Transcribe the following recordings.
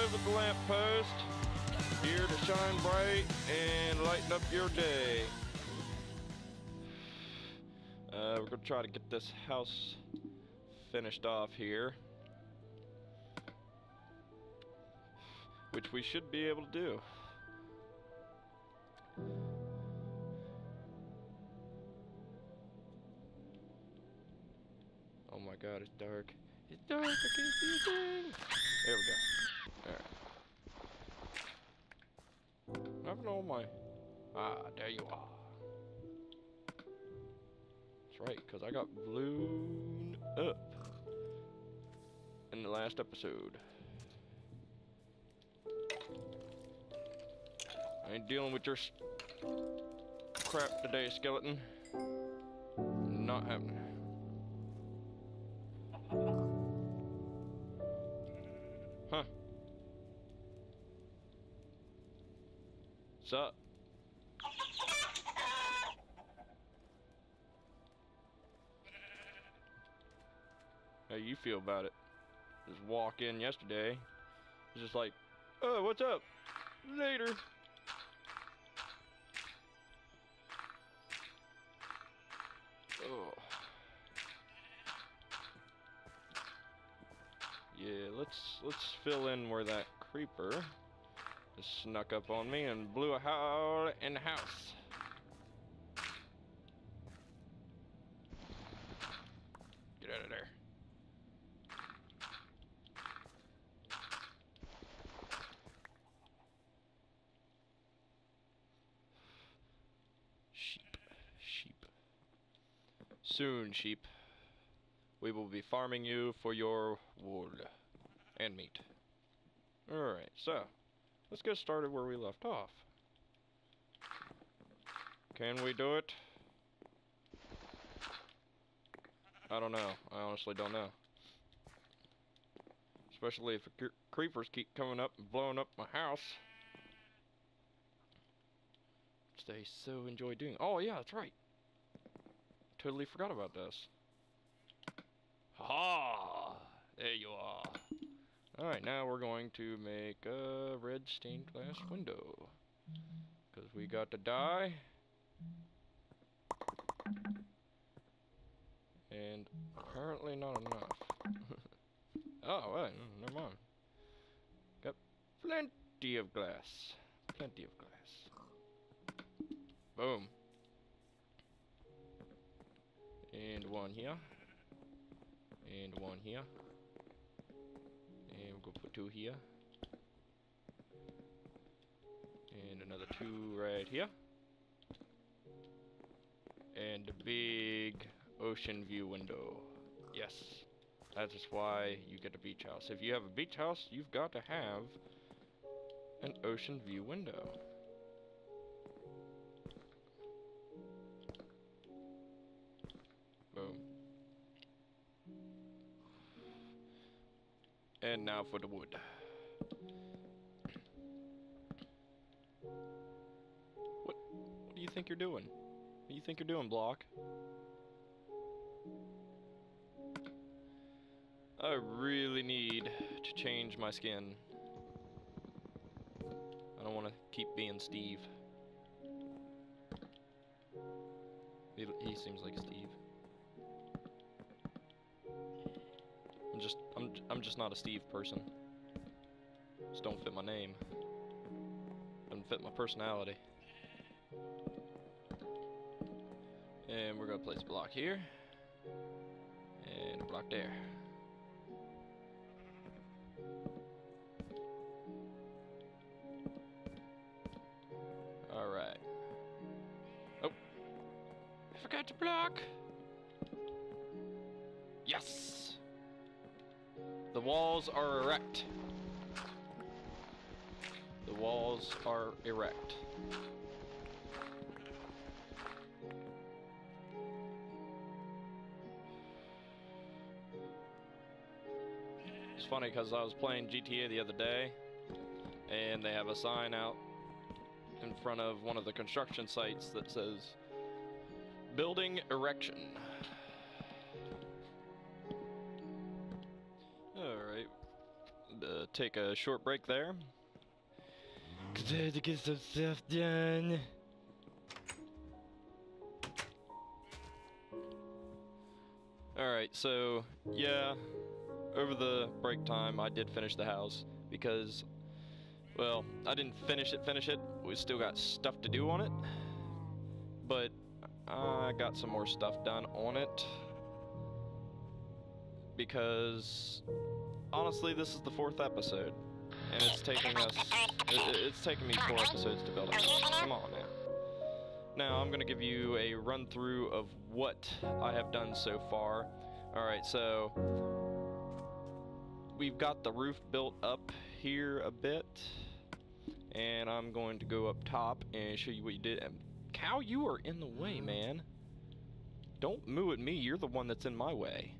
With the Lamppost. Here to shine bright and lighten up your day. Uh, we're gonna try to get this house finished off here. Which we should be able to do. Oh my god, it's dark. It's dark, I can't see a thing! There we go. Alright. Have all my... Ah, there you are. That's right, because I got blown up in the last episode. I ain't dealing with your crap today, skeleton. Not happening. Sup? How you feel about it? Just walk in yesterday. It's just like, oh, what's up? Later. Oh. Yeah, let's let's fill in where that creeper snuck up on me and blew a hole in the house. Get out of there. Sheep, sheep. Soon, sheep. We will be farming you for your wool and meat. Alright, so let's get started where we left off. Can we do it? I don't know. I honestly don't know. Especially if cre creepers keep coming up and blowing up my house. Which they so enjoy doing. Oh yeah, that's right. Totally forgot about this. Ha! There you are. Alright, now we're going to make a red stained glass window. Because we got to die. And apparently not enough. oh, well, never mind. Got plenty of glass. Plenty of glass. Boom. And one here. And one here. We're gonna put two here. And another two right here. And a big ocean view window. Yes. That is why you get a beach house. If you have a beach house, you've got to have an ocean view window. And now for the wood. What what do you think you're doing? What do you think you're doing, Block? I really need to change my skin. I don't want to keep being Steve. He, he seems like Steve. I'm just not a Steve person. Just don't fit my name. Doesn't fit my personality. And we're gonna place a block here. And a block there. Alright. Oh. I forgot to block. Yes! The walls are erect. The walls are erect. It's funny because I was playing GTA the other day, and they have a sign out in front of one of the construction sites that says Building Erection. Take a short break there. Cause I had to get some stuff done. Alright, so, yeah, over the break time I did finish the house because, well, I didn't finish it, finish it. We still got stuff to do on it. But I got some more stuff done on it because honestly, this is the fourth episode, and it's taking us, it, it's taking me four episodes to build house. Come on now. Now I'm gonna give you a run through of what I have done so far. All right, so we've got the roof built up here a bit, and I'm going to go up top and show you what you did. Um, Cow, you are in the way, man. Don't moo at me. You're the one that's in my way.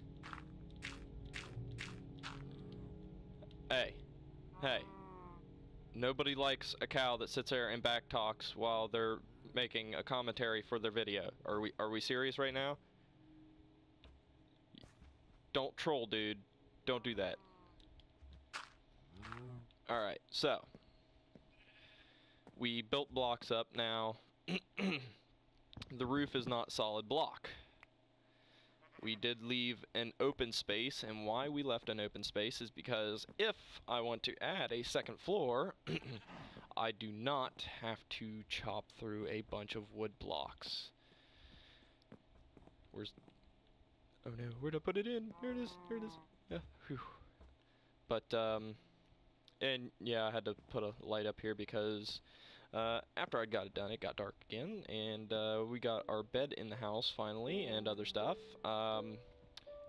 Hey. Hey. Nobody likes a cow that sits there and back talks while they're making a commentary for their video. Are we are we serious right now? Don't troll, dude. Don't do that. Alright, so. We built blocks up now. the roof is not solid block. We did leave an open space, and why we left an open space is because if I want to add a second floor, I do not have to chop through a bunch of wood blocks. Where's... Oh no, where'd I put it in? There it is, there it is. Yeah, whew. But, um... And, yeah, I had to put a light up here because uh, after I got it done, it got dark again, and uh, we got our bed in the house finally, and other stuff. Um,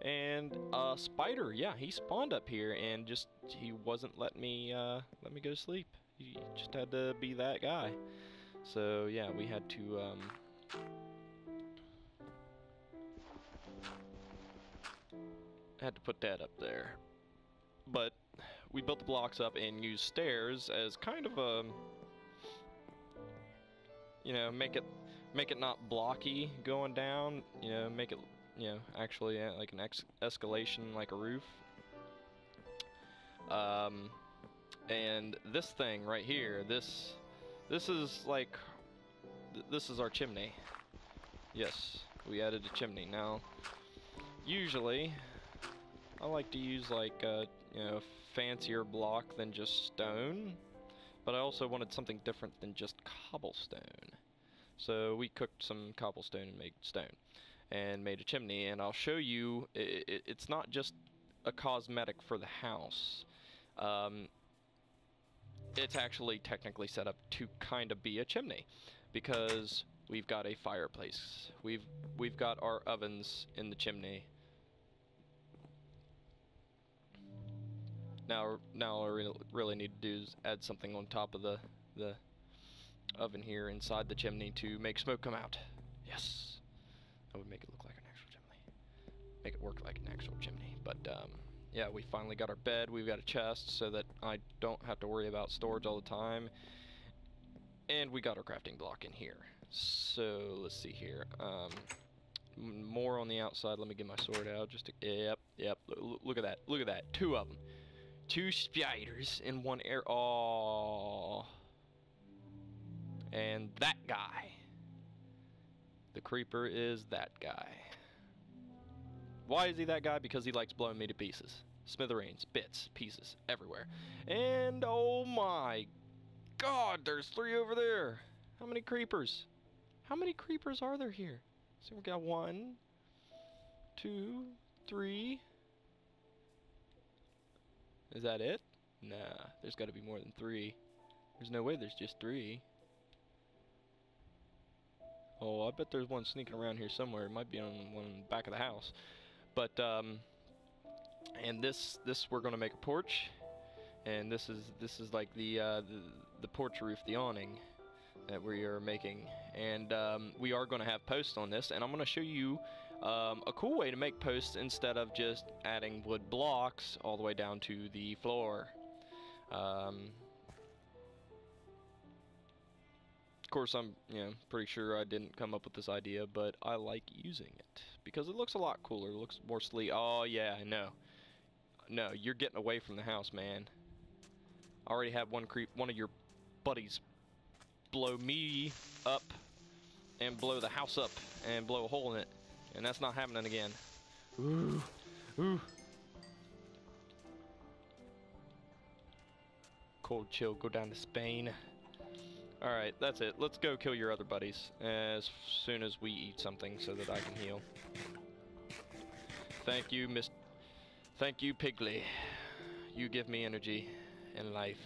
and a spider, yeah, he spawned up here, and just he wasn't letting me uh, let me go to sleep. He just had to be that guy. So yeah, we had to. Um, had to put that up there, but we built the blocks up and used stairs as kind of a you know, make it make it not blocky going down. You know, make it you know actually uh, like an ex escalation like a roof. Um, and this thing right here, this this is like th this is our chimney. Yes, we added a chimney. Now, usually, I like to use like a you know fancier block than just stone. But I also wanted something different than just cobblestone. So we cooked some cobblestone and made stone. And made a chimney. And I'll show you, it, it, it's not just a cosmetic for the house. Um, it's actually technically set up to kind of be a chimney. Because we've got a fireplace. We've we've got our ovens in the chimney. Now, now all we really need to do is add something on top of the, the oven here inside the chimney to make smoke come out. Yes. That would make it look like an actual chimney. Make it work like an actual chimney. But, um, yeah, we finally got our bed. We've got a chest so that I don't have to worry about storage all the time. And we got our crafting block in here. So, let's see here. Um, more on the outside. Let me get my sword out. Just to, yep, yep. look at that. Look at that. Two of them. Two spiders in one air. Oh. And that guy. The creeper is that guy. Why is he that guy? Because he likes blowing me to pieces. Smithereens, bits, pieces, everywhere. And oh my god, there's three over there. How many creepers? How many creepers are there here? So we got one, two, three, is that it? Nah, there's got to be more than three. There's no way there's just three. Oh, I bet there's one sneaking around here somewhere. It might be on one back of the house. But, um, and this, this we're going to make a porch. And this is, this is like the, uh, the, the porch roof, the awning that we are making. And, um, we are going to have posts on this. And I'm going to show you um, a cool way to make posts instead of just adding wood blocks all the way down to the floor. Um, of course, I'm you know pretty sure I didn't come up with this idea, but I like using it because it looks a lot cooler. It looks more sleek. Oh yeah, I know. No, you're getting away from the house, man. I already had one creep, one of your buddies blow me up and blow the house up and blow a hole in it. And that's not happening again. Ooh, ooh. Cold chill, go down to Spain. Alright, that's it. Let's go kill your other buddies as soon as we eat something so that I can heal. Thank you, Miss. Thank you, Piggly. You give me energy and life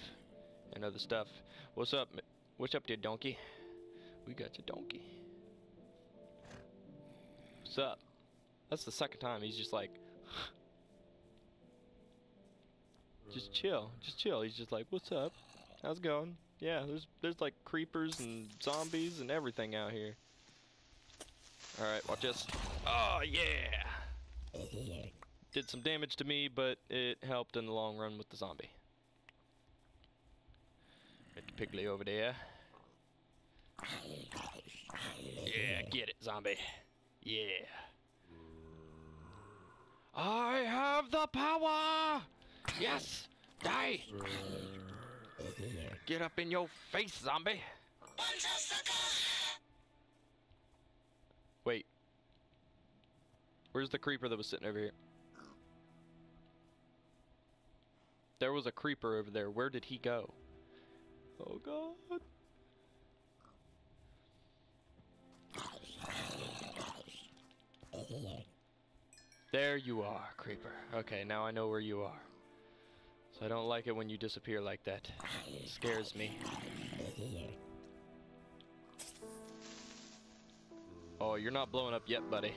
and other stuff. What's up? What's up, there, donkey? We got your donkey. What's up? That's the second time he's just like, just chill, just chill. He's just like, what's up? How's it going? Yeah, there's there's like creepers and zombies and everything out here. All right, watch this. Oh yeah! Did some damage to me, but it helped in the long run with the zombie. Get the piggly over there. Yeah, get it, zombie. Yeah. I have the power! Yes! Die! Get up in your face, zombie! Wait. Where's the creeper that was sitting over here? There was a creeper over there. Where did he go? Oh god. There you are, creeper. Okay, now I know where you are. So I don't like it when you disappear like that. It scares me. Oh, you're not blowing up yet, buddy.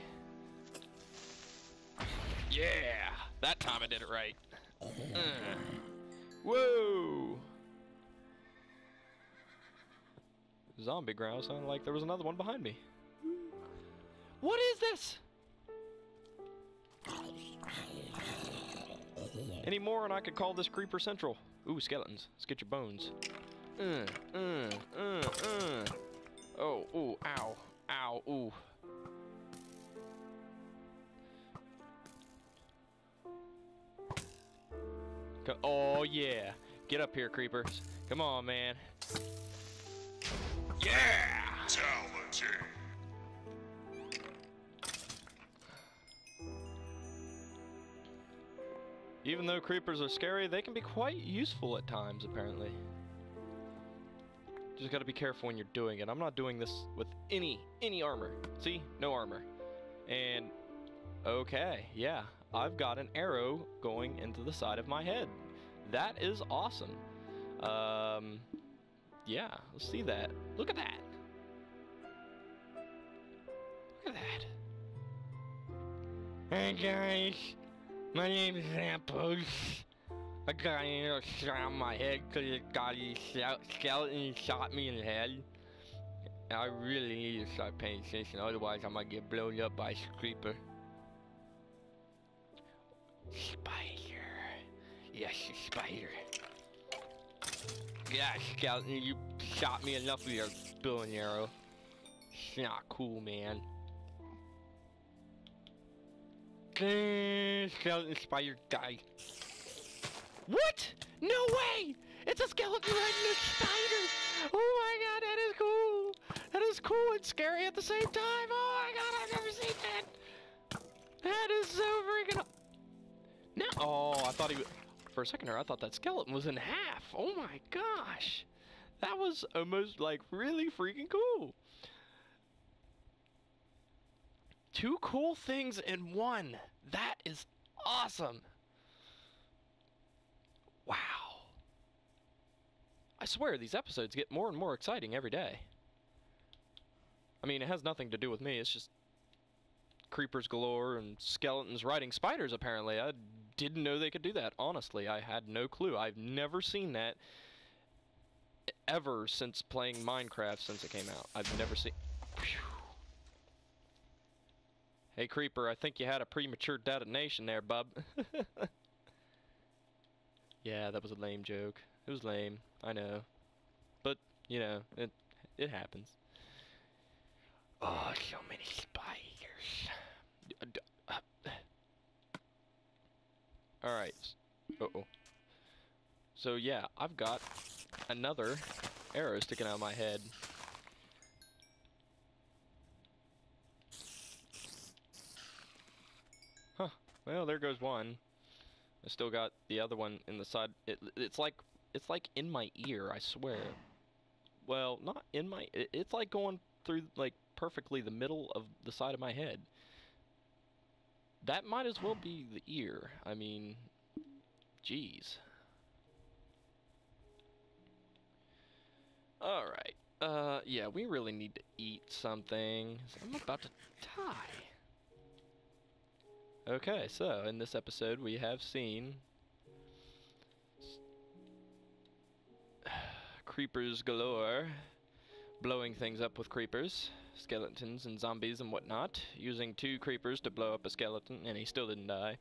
Yeah! That time I did it right. Uh. Whoa! Zombie growl sounded like there was another one behind me. What is this? Any more and I could call this Creeper Central. Ooh, skeletons. Let's get your bones. Uh, uh, uh, uh. Oh, ooh, ow, ow, ooh. Oh, yeah. Get up here, creepers. Come on, man. Yeah! Even though creepers are scary, they can be quite useful at times, apparently. Just gotta be careful when you're doing it. I'm not doing this with any, any armor. See? No armor. And, okay, yeah. I've got an arrow going into the side of my head. That is awesome. Um, yeah, let's see that. Look at that. Look at that. Hey guys, my name is Zampos. I got an arrow shot on my head because a skele- skeleton shot me in the head. I really need to start paying attention, otherwise I might get blown up by a creeper. Spider. Yes, spider. Yeah, skeleton, you shot me enough with your bow and arrow. It's not cool, man. Uh, skeleton spider died. What? No way! It's a skeleton riding a spider! Oh my god, that is cool! That is cool and scary at the same time! Oh my god, I've never seen that! That is so freaking... No! Oh, I thought he was... For a second there, I thought that skeleton was in half! Oh my gosh! That was almost, like, really freaking cool! Two cool things in one! That is awesome! Wow. I swear these episodes get more and more exciting every day. I mean, it has nothing to do with me, it's just creepers galore and skeletons riding spiders, apparently. I didn't know they could do that, honestly. I had no clue. I've never seen that ever since playing Minecraft since it came out. I've never seen. Hey, Creeper, I think you had a premature detonation there, bub. Yeah, that was a lame joke. It was lame, I know. But, you know, it it happens. Oh, so many spiders. D- uh, Alright. Uh-oh. So yeah, I've got another arrow sticking out of my head. Well, there goes one. I still got the other one in the side. It, it's like it's like in my ear. I swear. Well, not in my. It, it's like going through like perfectly the middle of the side of my head. That might as well be the ear. I mean, jeez. Alright. Uh, yeah, we really need to eat something. I'm about to die. Okay, so in this episode we have seen creepers galore, blowing things up with creepers, skeletons and zombies and whatnot, using two creepers to blow up a skeleton, and he still didn't die.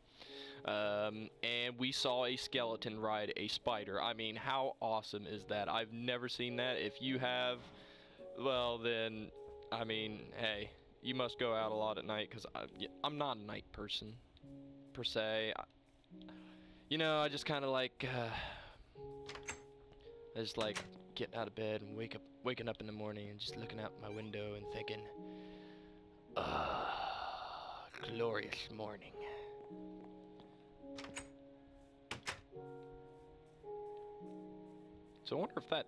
Um, and we saw a skeleton ride a spider. I mean, how awesome is that? I've never seen that. If you have, well, then, I mean, hey, you must go out a lot at night because I'm not a night person per se. I, you know, I just kind of like, uh, I just like getting out of bed and wake up, waking up in the morning and just looking out my window and thinking, ah, glorious morning. So I wonder if that...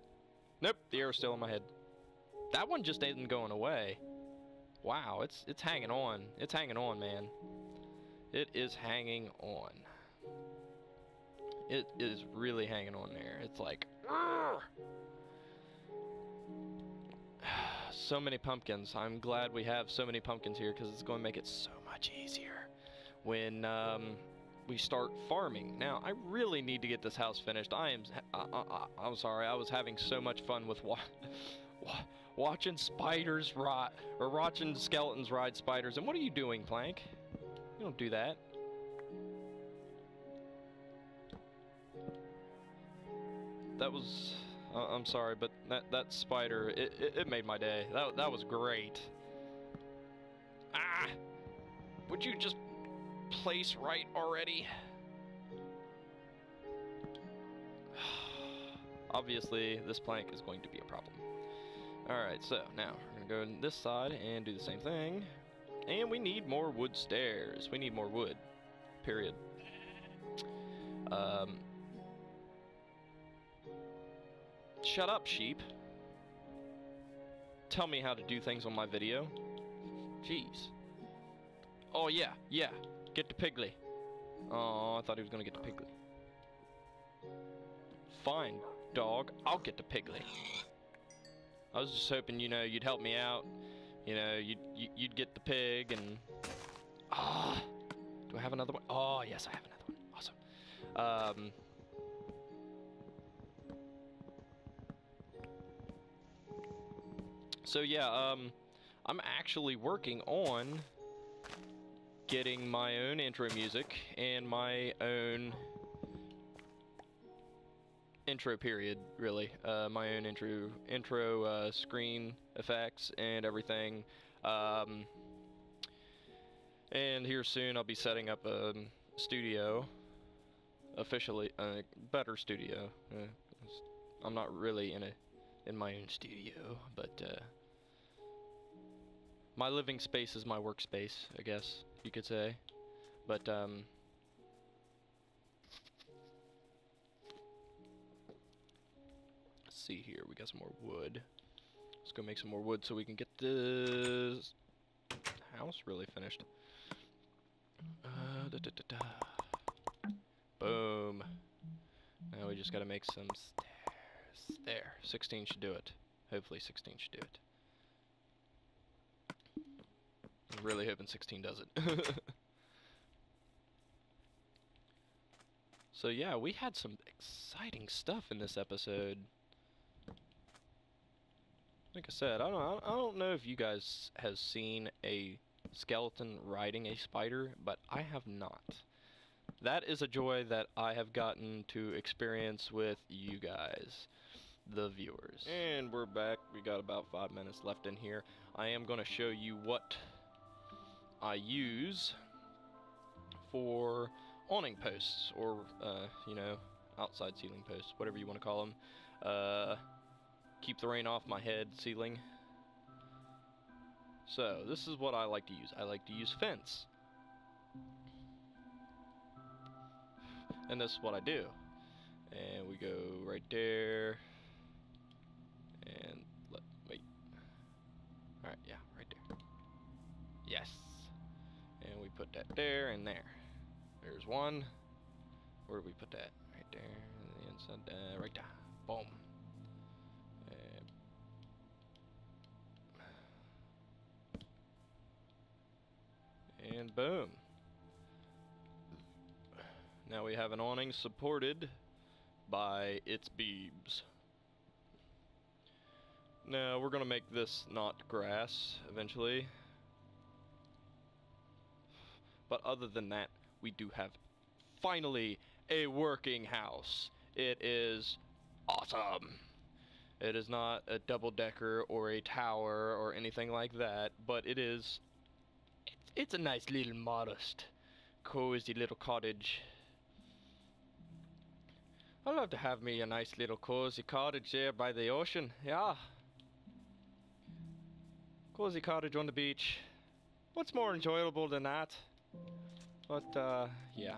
Nope, the arrow's still in my head. That one just isn't going away. Wow, it's it's hanging on. It's hanging on, man. It is hanging on. It is really hanging on there. It's like... so many pumpkins. I'm glad we have so many pumpkins here because it's going to make it so much easier when um, we start farming. Now, I really need to get this house finished. I am, I, I, uh, uh, uh, I'm sorry, I was having so much fun with wa watching spiders rot, or watching skeletons ride spiders. And what are you doing, Plank? You don't do that. That was, uh, I'm sorry, but that, that spider, it, it, it made my day. That, that was great. Ah! Would you just place right already? Obviously, this plank is going to be a problem. Alright, so now we're going to go on this side and do the same thing. And we need more wood stairs. We need more wood. Period. Um, shut up, sheep. Tell me how to do things on my video. Jeez. Oh, yeah, yeah. Get to Piggly. Oh, I thought he was going to get to Piggly. Fine, dog. I'll get to Piggly. I was just hoping, you know, you'd help me out. You know, you'd, you'd get the pig and... Ah! Do I have another one? Oh, yes, I have another one. Awesome. Um... So yeah, um, I'm actually working on getting my own intro music and my own intro period really. Uh, my own intro intro uh, screen effects and everything. Um, and here soon I'll be setting up a studio officially a uh, better studio. Uh, I'm not really in a in my own studio but uh, my living space is my workspace I guess you could say. But, um... see here, we got some more wood. Let's go make some more wood so we can get this house really finished. Uh, da, da, da, Boom. Now we just gotta make some stairs. There, 16 should do it. Hopefully 16 should do it. I'm really hoping 16 does it. so yeah, we had some exciting stuff in this episode. Like I said, I don't, I don't know if you guys have seen a skeleton riding a spider, but I have not. That is a joy that I have gotten to experience with you guys, the viewers. And we're back. We got about five minutes left in here. I am going to show you what I use for awning posts or, uh, you know, outside ceiling posts, whatever you want to call them. Uh, keep the rain off my head ceiling. So, this is what I like to use. I like to use fence. And this is what I do. And we go right there. And let wait. Alright, yeah, right there. Yes. And we put that there and there. There's one. Where do we put that? Right there. The inside, uh, right there. Boom. And, boom. Now we have an awning supported by its beams. Now we're gonna make this not grass eventually. But other than that, we do have finally a working house. It is awesome. It is not a double decker or a tower or anything like that, but it is it's, a nice little modest cozy little cottage I'd love to have me a nice little cozy cottage there by the ocean, yeah. Cozy cottage on the beach. What's more enjoyable than that? But, uh, yeah.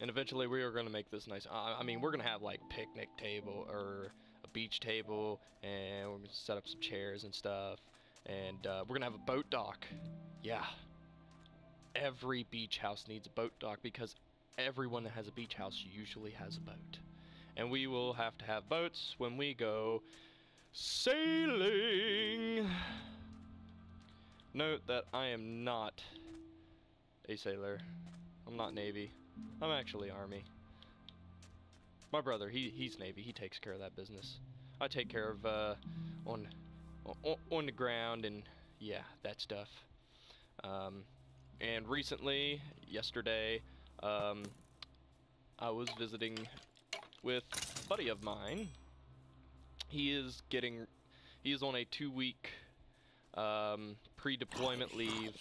And eventually we are going to make this nice. I mean, we're going to have, like, picnic table or a beach table, and we're going to set up some chairs and stuff. And, uh, we're going to have a boat dock. Yeah. Every beach house needs a boat dock because everyone that has a beach house usually has a boat. And we will have to have boats when we go sailing. Note that I am not a sailor. I'm not Navy. I'm actually Army. My brother, he he's Navy. He takes care of that business. I take care of uh, on, on the ground and yeah, that stuff. Um, and recently, yesterday, um, I was visiting with a buddy of mine. He is getting, he is on a two-week um, pre-deployment leave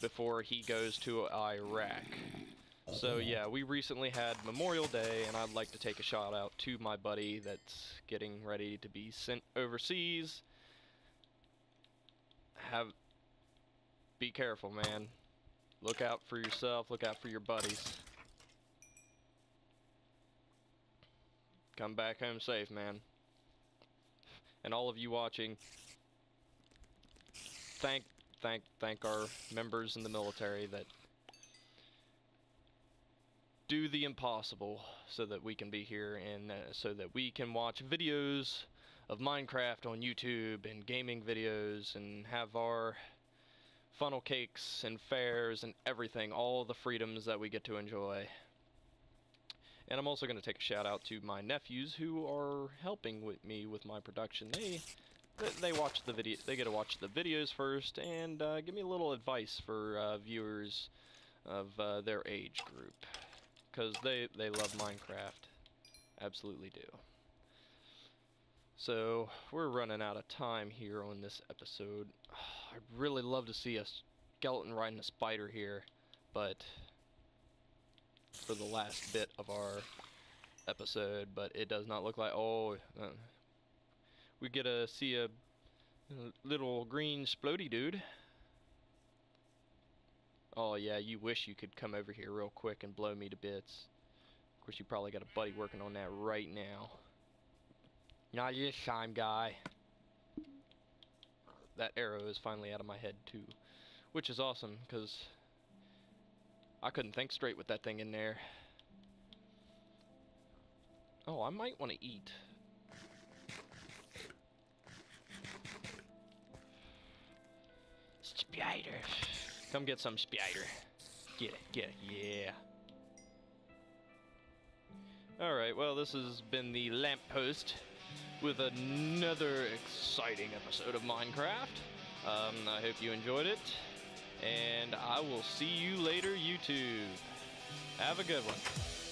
before he goes to Iraq. So yeah, we recently had Memorial Day, and I'd like to take a shout out to my buddy that's getting ready to be sent overseas. Have be careful, man. Look out for yourself, look out for your buddies. Come back home safe, man. And all of you watching, thank, thank, thank our members in the military that do the impossible so that we can be here and uh, so that we can watch videos of Minecraft on YouTube and gaming videos and have our funnel cakes and fairs and everything, all the freedoms that we get to enjoy. And I'm also going to take a shout out to my nephews who are helping with me with my production. They they watch the video. They get to watch the videos first and uh, give me a little advice for uh, viewers of uh, their age group, because they they love Minecraft, absolutely do. So we're running out of time here on this episode. I'd really love to see a skeleton riding a spider here, but for the last bit of our episode, but it does not look like, oh, uh, we get to see a little green splody dude. Oh yeah, you wish you could come over here real quick and blow me to bits. Of course, you probably got a buddy working on that right now. Not this time, guy that arrow is finally out of my head too. Which is awesome, because I couldn't think straight with that thing in there. Oh, I might want to eat. Spider. Come get some spider. Get it, get it, yeah. Alright, well this has been the lamppost with another exciting episode of Minecraft. Um, I hope you enjoyed it, and I will see you later, YouTube. Have a good one.